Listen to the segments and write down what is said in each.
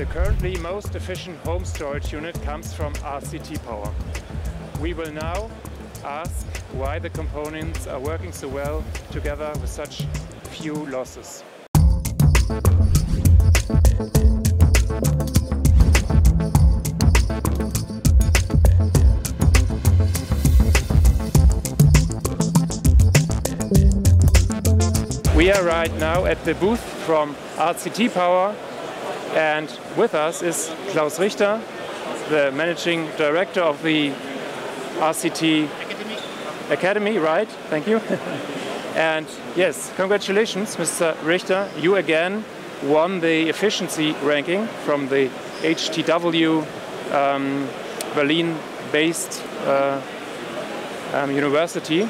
The currently most efficient home storage unit comes from RCT Power. We will now ask why the components are working so well together with such few losses. We are right now at the booth from RCT Power and with us is Klaus Richter, the managing director of the RCT Academy, Academy right? Thank you. and yes, congratulations, Mr. Richter. You again won the efficiency ranking from the HTW um, Berlin-based uh, um, university.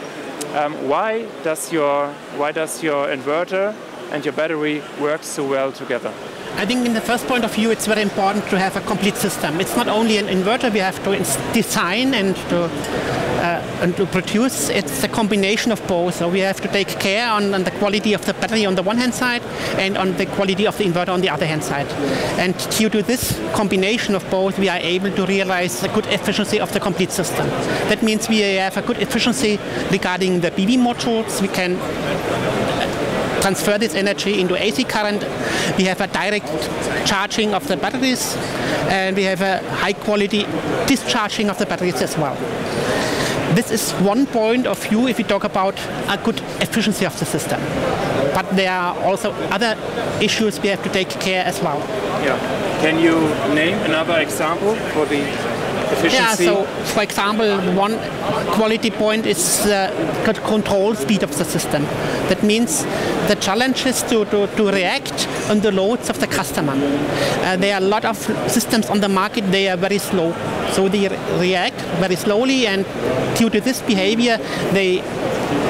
Um, why does your why does your inverter and your battery works so well together? I think in the first point of view, it's very important to have a complete system. It's not only an inverter we have to design and to, uh, and to produce, it's a combination of both. So we have to take care on, on, the quality of the battery on the one hand side and on the quality of the inverter on the other hand side. And due to this combination of both, we are able to realize a good efficiency of the complete system. That means we have a good efficiency regarding the PV modules. We can transfer this energy into AC current. We have a direct charging of the batteries and we have a high quality discharging of the batteries as well. This is one point of view if we talk about a good efficiency of the system. But there are also other issues we have to take care as well. Yeah. Can you name another example for the efficiency? Yeah, so for example, one quality point is the control speed of the system. That means the challenge is to, to, to react on the loads of the customer. Uh, there are a lot of systems on the market, they are very slow. So they react very slowly and due to this behavior, they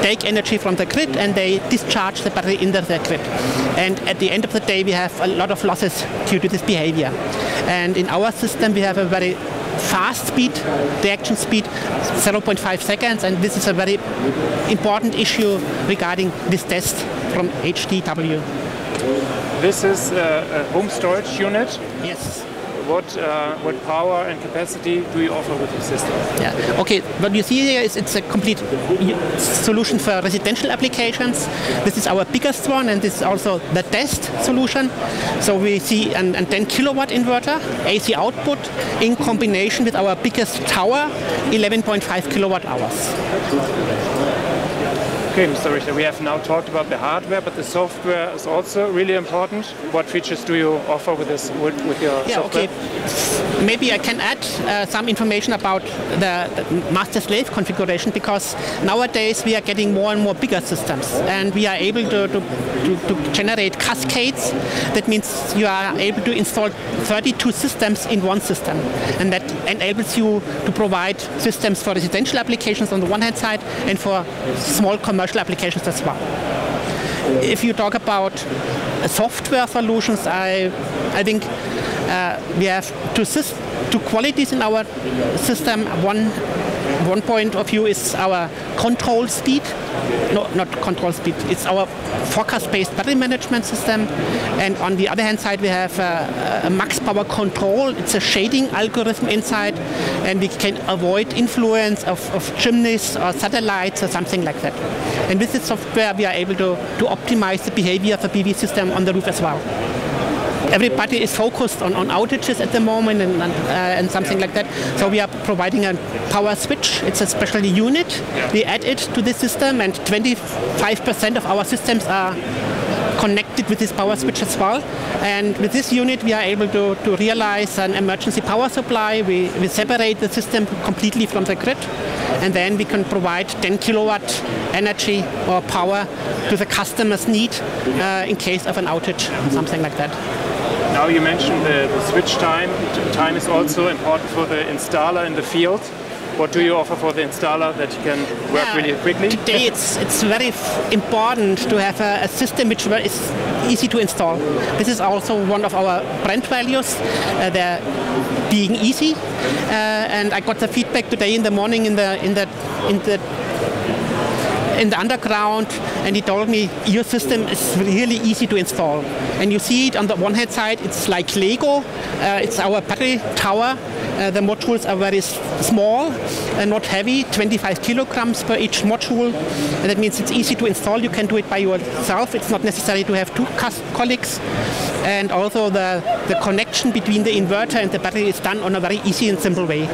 take energy from the grid and they discharge the battery into the grid. And at the end of the day, we have a lot of losses due to this behavior. And in our system, we have a very fast speed, the action speed 0.5 seconds, and this is a very important issue regarding this test from HTW. This is a, a home storage unit? Yes what uh, what power and capacity do you offer with the system? Yeah. Okay. What you see here is it's a complete solution for residential applications. This is our biggest one, and this is also the test solution. So we see an, an 10 kilowatt inverter, AC output, in combination with our biggest tower, 11.5 kilowatt hours. Okay, Mr. Richter, we have now talked about the hardware, but the software is also really important. What features do you offer with this with, with your yeah, software? Okay. Maybe I can add uh, some information about the, the master-slave configuration because nowadays we are getting more and more bigger systems and we are able to, to, to, to generate cascades. That means you are able to install 32 systems in one system and that enables you to provide systems for residential applications on the one hand side and for small commercial commercial applications as well. If you talk about software solutions, I, I think uh, we have two, two qualities in our system. One one point of view is our control speed. No, not control speed. It's our forecast-based battery management system. And on the other hand side, we have a, a, max power control. It's a shading algorithm inside, and we can avoid influence of, of chimneys or satellites or something like that. And with this software, we are able to, to optimize the behavior of the PV system on the roof as well everybody is focused on, on outages at the moment and, and, uh, and, something like that. So we are providing a power switch. It's a special unit. We add it to the system and 25% of our systems are connected with this power switch as well. And with this unit, we are able to, to realize an emergency power supply. We, we separate the system completely from the grid. And then we can provide 10 kilowatt energy or power to the customer's need uh, in case of an outage, or something like that. Now you mentioned the, the switch time. Time is also important for the installer in the field. What do you offer for the installer that you can work yeah, really quickly? Today it's, it's very important to have a, a, system which is easy to install. This is also one of our brand values. Uh, they're being easy. Uh, and I got the feedback today in the morning in the in the in the in the underground, and he told me your system is really easy to install. And you see it on the one hand side, it's like Lego. Uh, it's our battery tower. Uh, the modules are very small and not heavy, 25 kilograms per each module. And that means it's easy to install. You can do it by yourself. It's not necessary to have two colleagues. And also the, the connection between the inverter and the battery is done on a very easy and simple way.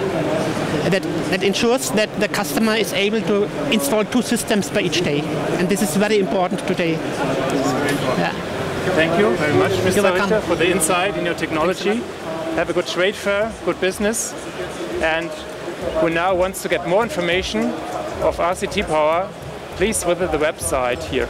That, that ensures that the customer is able to install two systems each day. And this is very important today. Yeah. Thank you very much, Mr. Richter, for the insight in your technology. Have a good trade fair, good business. And who now wants to get more information of RCT Power, please visit the website here.